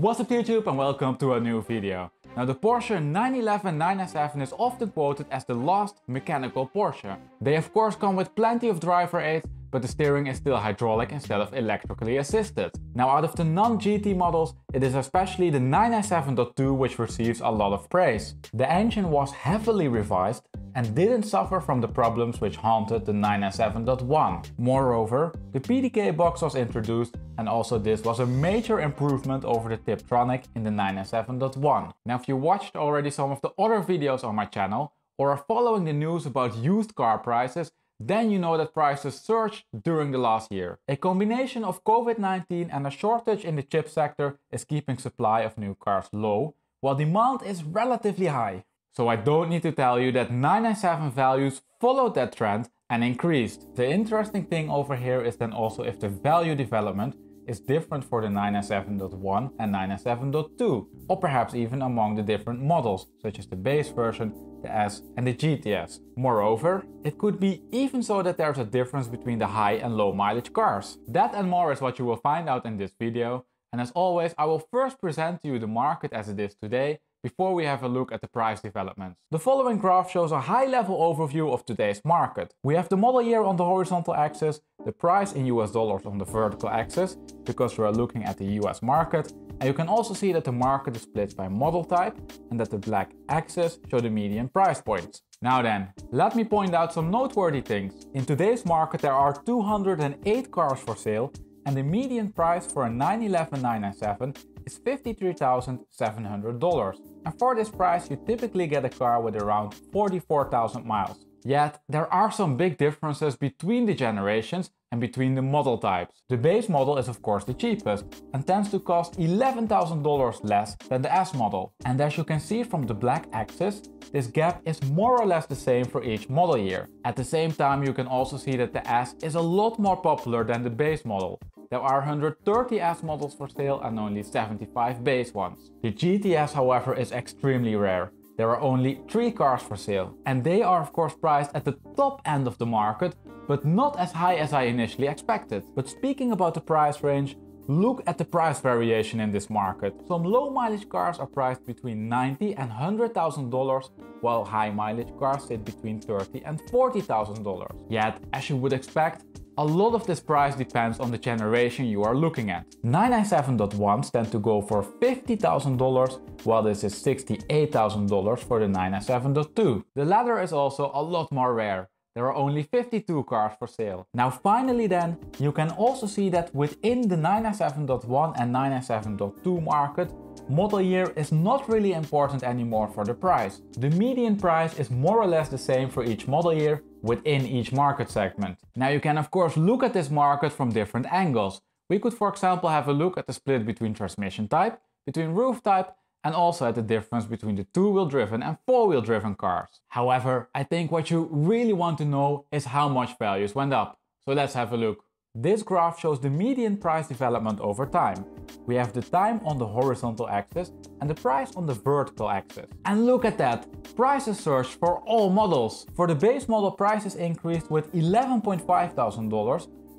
What's up YouTube and welcome to a new video. Now the Porsche 911 997 is often quoted as the last mechanical Porsche. They of course come with plenty of driver aids, but the steering is still hydraulic instead of electrically assisted. Now out of the non-GT models, it is especially the 997.2 which receives a lot of praise. The engine was heavily revised and didn't suffer from the problems which haunted the 997.1. Moreover, the PDK box was introduced and also this was a major improvement over the Tiptronic in the 997.1. Now if you watched already some of the other videos on my channel or are following the news about used car prices, then you know that prices surged during the last year. A combination of COVID-19 and a shortage in the chip sector is keeping supply of new cars low, while demand is relatively high. So I don't need to tell you that 997 values followed that trend and increased. The interesting thing over here is then also if the value development is different for the 997.1 and 997.2, or perhaps even among the different models, such as the base version, the S and the GTS. Moreover, it could be even so that there's a difference between the high and low mileage cars. That and more is what you will find out in this video, and as always I will first present to you the market as it is today before we have a look at the price developments. The following graph shows a high-level overview of today's market. We have the model year on the horizontal axis, the price in US dollars on the vertical axis, because we are looking at the US market, and you can also see that the market is split by model type and that the black axis show the median price points. Now then, let me point out some noteworthy things. In today's market there are 208 cars for sale and the median price for a 911 997 is $53,700. And for this price you typically get a car with around 44,000 miles. Yet there are some big differences between the generations and between the model types. The base model is of course the cheapest and tends to cost $11,000 less than the S model. And as you can see from the black axis, this gap is more or less the same for each model year. At the same time you can also see that the S is a lot more popular than the base model. There are 130 S models for sale and only 75 base ones. The GTS however is extremely rare. There are only 3 cars for sale and they are of course priced at the top end of the market but not as high as I initially expected. But speaking about the price range, Look at the price variation in this market. Some low mileage cars are priced between 90 and $100,000 while high mileage cars sit between 30 and $40,000. Yet, as you would expect, a lot of this price depends on the generation you are looking at. 997.1s tend to go for $50,000 while this is $68,000 for the 997.2. The latter is also a lot more rare there are only 52 cars for sale. Now finally then, you can also see that within the 997.1 and 997.2 market, model year is not really important anymore for the price. The median price is more or less the same for each model year within each market segment. Now you can of course look at this market from different angles. We could for example have a look at the split between transmission type, between roof type and also at the difference between the two-wheel driven and four-wheel driven cars. However, I think what you really want to know is how much values went up. So let's have a look. This graph shows the median price development over time. We have the time on the horizontal axis and the price on the vertical axis. And look at that, prices surged for all models. For the base model prices increased with $11.5 thousand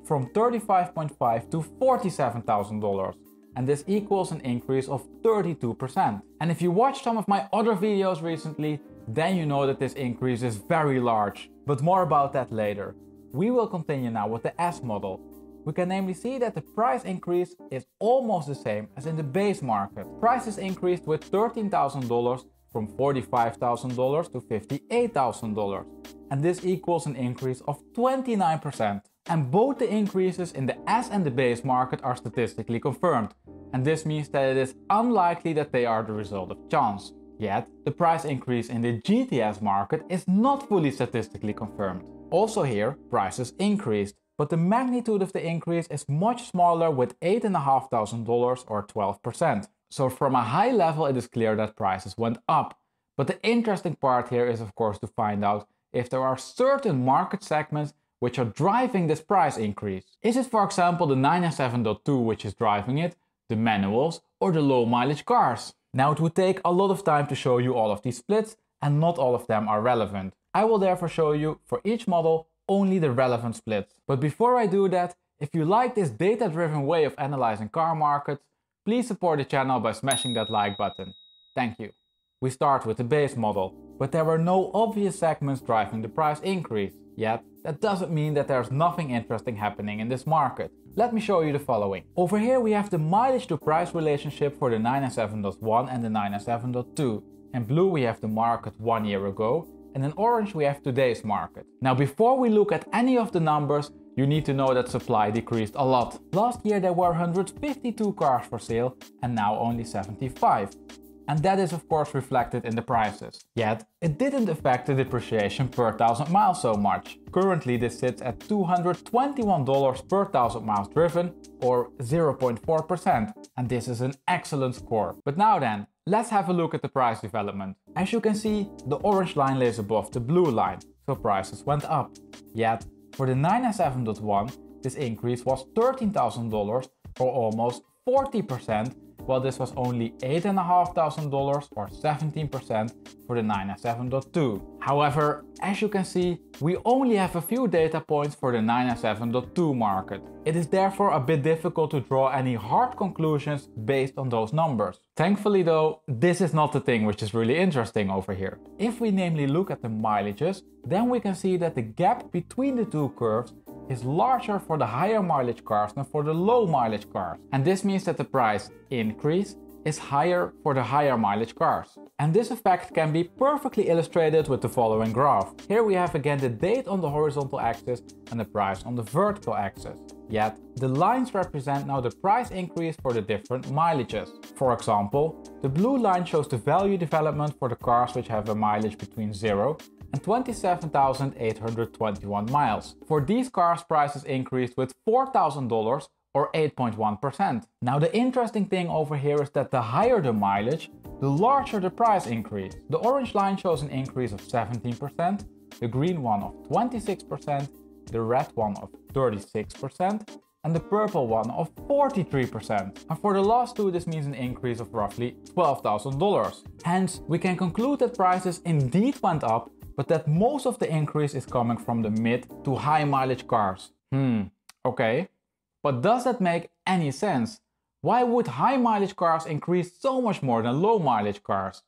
from $35.5 to $47,000 and this equals an increase of 32%. And if you watched some of my other videos recently, then you know that this increase is very large. But more about that later. We will continue now with the S model. We can namely see that the price increase is almost the same as in the base market. Prices increased with $13,000 from $45,000 to $58,000. And this equals an increase of 29%. And both the increases in the S and the base market are statistically confirmed, and this means that it is unlikely that they are the result of chance. Yet, the price increase in the GTS market is not fully statistically confirmed. Also here, prices increased, but the magnitude of the increase is much smaller with $8,500 or 12%. So from a high level it is clear that prices went up. But the interesting part here is of course to find out if there are certain market segments which are driving this price increase. Is it for example the 997.2 which is driving it, the manuals or the low mileage cars? Now it would take a lot of time to show you all of these splits and not all of them are relevant. I will therefore show you for each model only the relevant splits. But before I do that, if you like this data-driven way of analyzing car markets, please support the channel by smashing that like button. Thank you. We start with the base model, but there were no obvious segments driving the price increase. Yet, that doesn't mean that there's nothing interesting happening in this market. Let me show you the following. Over here we have the mileage to price relationship for the 997.1 and the 997.2. In blue we have the market one year ago and in orange we have today's market. Now before we look at any of the numbers, you need to know that supply decreased a lot. Last year there were 152 cars for sale and now only 75 and that is of course reflected in the prices. Yet, it didn't affect the depreciation per thousand miles so much. Currently this sits at $221 per thousand miles driven or 0.4% and this is an excellent score. But now then, let's have a look at the price development. As you can see, the orange line lays above the blue line, so prices went up. Yet, for the 997.1, this increase was $13,000 or almost 40% while this was only $8,500 or 17% for the 997.2. However, as you can see, we only have a few data points for the 997.2 market. It is therefore a bit difficult to draw any hard conclusions based on those numbers. Thankfully though, this is not the thing which is really interesting over here. If we namely look at the mileages, then we can see that the gap between the two curves is larger for the higher mileage cars than for the low mileage cars. And this means that the price increase is higher for the higher mileage cars. And this effect can be perfectly illustrated with the following graph. Here we have again the date on the horizontal axis and the price on the vertical axis. Yet, the lines represent now the price increase for the different mileages. For example, the blue line shows the value development for the cars which have a mileage between 0 and 27,821 miles. For these cars, prices increased with $4,000 or 8.1%. Now the interesting thing over here is that the higher the mileage, the larger the price increase. The orange line shows an increase of 17%, the green one of 26%, the red one of 36%, and the purple one of 43%. And for the last two, this means an increase of roughly $12,000. Hence, we can conclude that prices indeed went up but that most of the increase is coming from the mid to high mileage cars. Hmm, okay. But does that make any sense? Why would high mileage cars increase so much more than low mileage cars?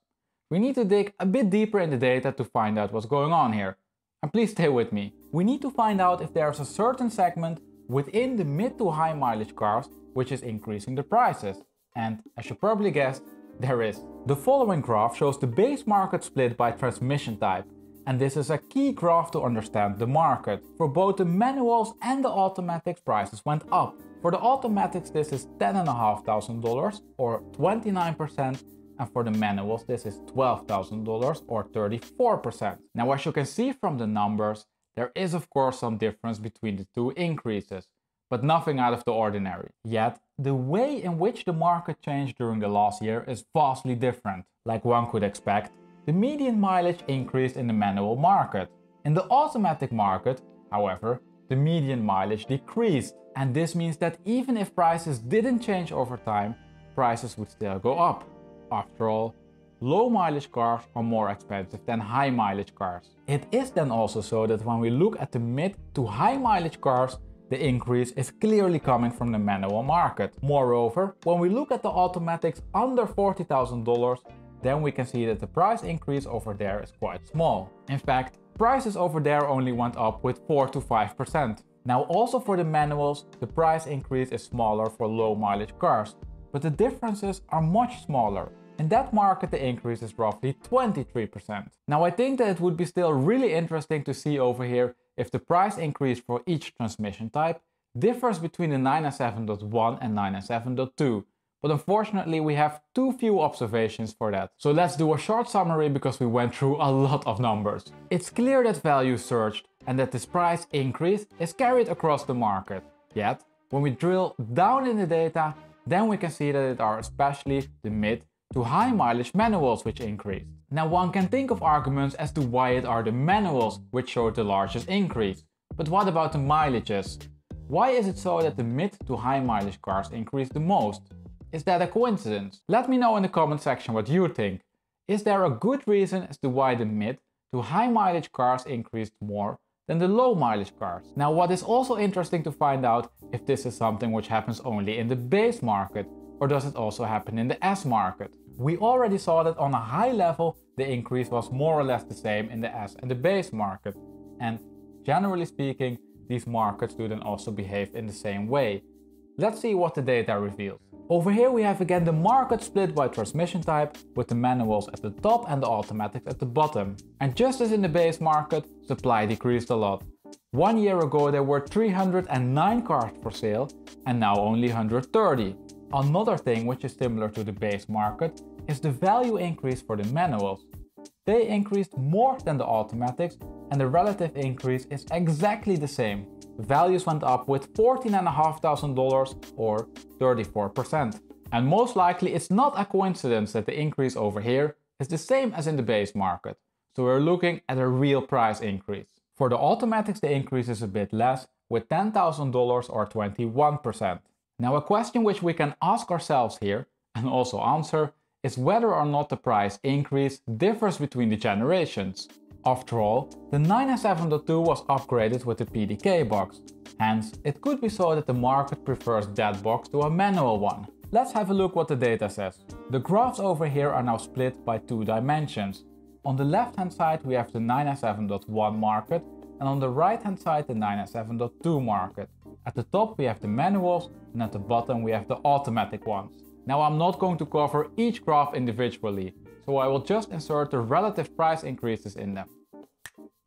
We need to dig a bit deeper in the data to find out what's going on here. And please stay with me. We need to find out if there's a certain segment within the mid to high mileage cars which is increasing the prices. And as you probably guessed, there is. The following graph shows the base market split by transmission type and this is a key graph to understand the market. For both the manuals and the automatics prices went up. For the automatics this is $10,500 or 29% and for the manuals this is $12,000 or 34%. Now as you can see from the numbers, there is of course some difference between the two increases, but nothing out of the ordinary. Yet, the way in which the market changed during the last year is vastly different. Like one could expect, the median mileage increased in the manual market. In the automatic market, however, the median mileage decreased. And this means that even if prices didn't change over time, prices would still go up. After all, low mileage cars are more expensive than high mileage cars. It is then also so that when we look at the mid to high mileage cars, the increase is clearly coming from the manual market. Moreover, when we look at the automatics under $40,000, then we can see that the price increase over there is quite small. In fact, prices over there only went up with 4 to 5%. Now also for the manuals, the price increase is smaller for low mileage cars, but the differences are much smaller. In that market the increase is roughly 23%. Now I think that it would be still really interesting to see over here if the price increase for each transmission type differs between the 997.1 and 997.2 but unfortunately we have too few observations for that. So let's do a short summary because we went through a lot of numbers. It's clear that value surged and that this price increase is carried across the market. Yet, when we drill down in the data, then we can see that it are especially the mid to high mileage manuals which increased. Now one can think of arguments as to why it are the manuals which showed the largest increase. But what about the mileages? Why is it so that the mid to high mileage cars increase the most? Is that a coincidence? Let me know in the comment section what you think. Is there a good reason as to why the mid to high mileage cars increased more than the low mileage cars? Now what is also interesting to find out if this is something which happens only in the base market or does it also happen in the S market? We already saw that on a high level, the increase was more or less the same in the S and the base market. And generally speaking, these markets do then also behave in the same way. Let's see what the data reveals. Over here we have again the market split by transmission type with the manuals at the top and the automatics at the bottom. And just as in the base market, supply decreased a lot. One year ago there were 309 cars for sale and now only 130. Another thing which is similar to the base market is the value increase for the manuals. They increased more than the automatics and the relative increase is exactly the same. Values went up with $14,500 or 34%. And most likely it's not a coincidence that the increase over here is the same as in the base market. So we're looking at a real price increase. For the automatics the increase is a bit less with $10,000 or 21%. Now a question which we can ask ourselves here and also answer is whether or not the price increase differs between the generations. After all, the 997.2 was upgraded with the PDK box, hence it could be so that the market prefers that box to a manual one. Let's have a look what the data says. The graphs over here are now split by two dimensions. On the left hand side we have the 997.1 market and on the right hand side the 997.2 market. At the top we have the manuals and at the bottom we have the automatic ones. Now I'm not going to cover each graph individually, so I will just insert the relative price increases in them.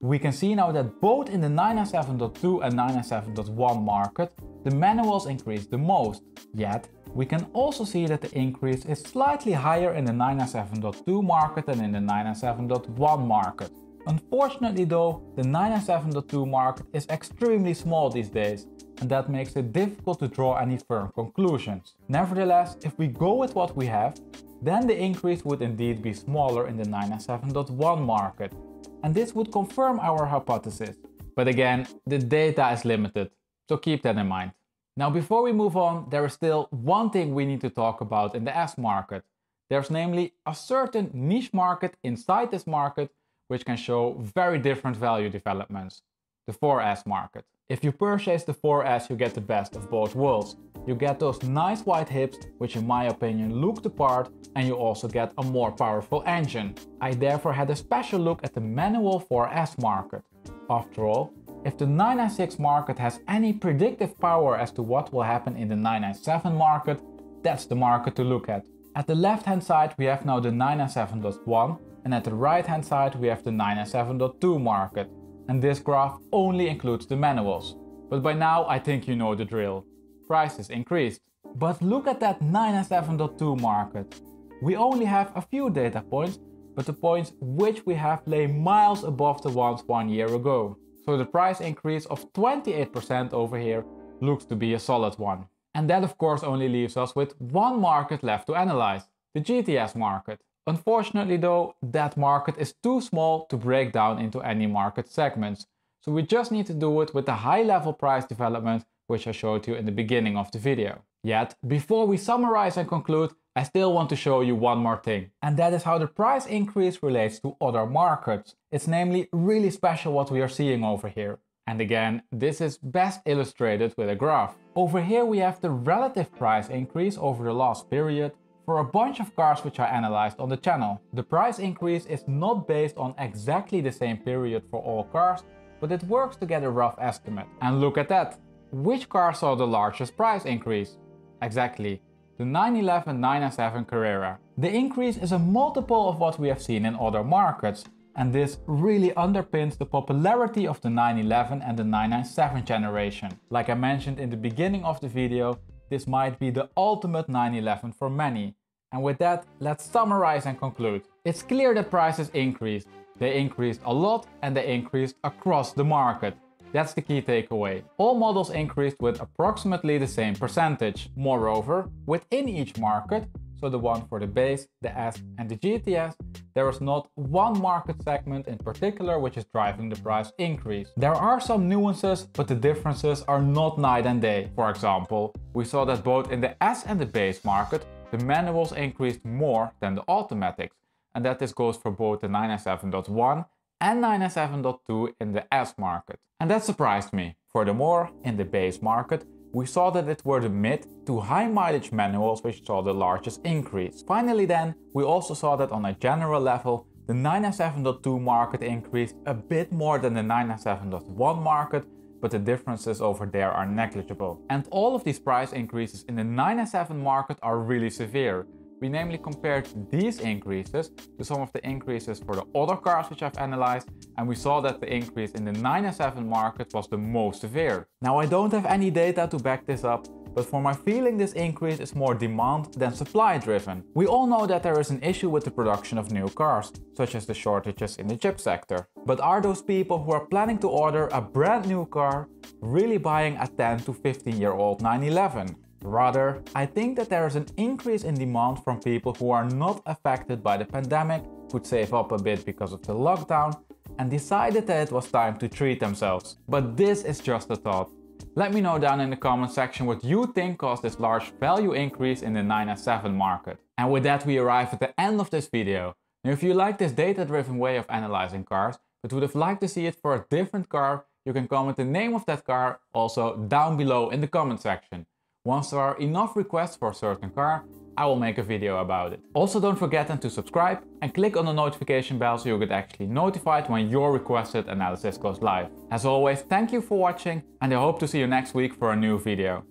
We can see now that both in the 997.2 and 997.1 market, the manuals increase the most. Yet, we can also see that the increase is slightly higher in the 997.2 market than in the 997.1 market. Unfortunately though, the 997.2 market is extremely small these days and that makes it difficult to draw any firm conclusions. Nevertheless, if we go with what we have, then the increase would indeed be smaller in the 997.1 market. And this would confirm our hypothesis. But again, the data is limited, so keep that in mind. Now before we move on, there is still one thing we need to talk about in the S market. There's namely a certain niche market inside this market which can show very different value developments. The 4S market. If you purchase the 4S, you get the best of both worlds. You get those nice wide hips, which in my opinion look the part, and you also get a more powerful engine. I therefore had a special look at the manual 4S market. After all, if the 996 market has any predictive power as to what will happen in the 997 market, that's the market to look at. At the left hand side we have now the 997.1 and at the right hand side we have the 997.2 market and this graph only includes the manuals. But by now I think you know the drill. Prices increased. But look at that 997.2 market. We only have a few data points, but the points which we have lay miles above the ones one year ago. So the price increase of 28% over here looks to be a solid one. And that of course only leaves us with one market left to analyze, the GTS market. Unfortunately though, that market is too small to break down into any market segments. So we just need to do it with the high level price development which I showed you in the beginning of the video. Yet, before we summarize and conclude, I still want to show you one more thing. And that is how the price increase relates to other markets. It's namely really special what we are seeing over here. And again, this is best illustrated with a graph. Over here we have the relative price increase over the last period for a bunch of cars which I analyzed on the channel. The price increase is not based on exactly the same period for all cars, but it works to get a rough estimate. And look at that! Which car saw the largest price increase? Exactly, the 911 997 Carrera. The increase is a multiple of what we have seen in other markets, and this really underpins the popularity of the 911 and the 997 generation. Like I mentioned in the beginning of the video, this might be the ultimate 911 for many. And with that, let's summarize and conclude. It's clear that prices increased. They increased a lot and they increased across the market. That's the key takeaway. All models increased with approximately the same percentage. Moreover, within each market, so the one for the base, the S and the GTS, there is not one market segment in particular which is driving the price increase. There are some nuances, but the differences are not night and day. For example, we saw that both in the S and the base market, the manuals increased more than the automatics, and that this goes for both the 997.1 and 997.2 in the S market. And that surprised me. Furthermore, in the base market, we saw that it were the mid to high mileage manuals which saw the largest increase. Finally then, we also saw that on a general level, the 997.2 market increased a bit more than the 997.1 market, but the differences over there are negligible. And all of these price increases in the 997 market are really severe. We namely compared these increases to some of the increases for the other cars which I've analyzed and we saw that the increase in the 997 market was the most severe. Now I don't have any data to back this up, but for my feeling this increase is more demand than supply driven. We all know that there is an issue with the production of new cars, such as the shortages in the chip sector. But are those people who are planning to order a brand new car really buying a 10 to 15 year old 911? Rather, I think that there is an increase in demand from people who are not affected by the pandemic, could save up a bit because of the lockdown, and decided that it was time to treat themselves. But this is just a thought. Let me know down in the comment section what you think caused this large value increase in the 997 market. And with that we arrive at the end of this video. Now if you like this data-driven way of analyzing cars, but would have liked to see it for a different car, you can comment the name of that car also down below in the comment section. Once there are enough requests for a certain car, I will make a video about it. Also don't forget to subscribe and click on the notification bell so you get actually notified when your requested analysis goes live. As always, thank you for watching and I hope to see you next week for a new video.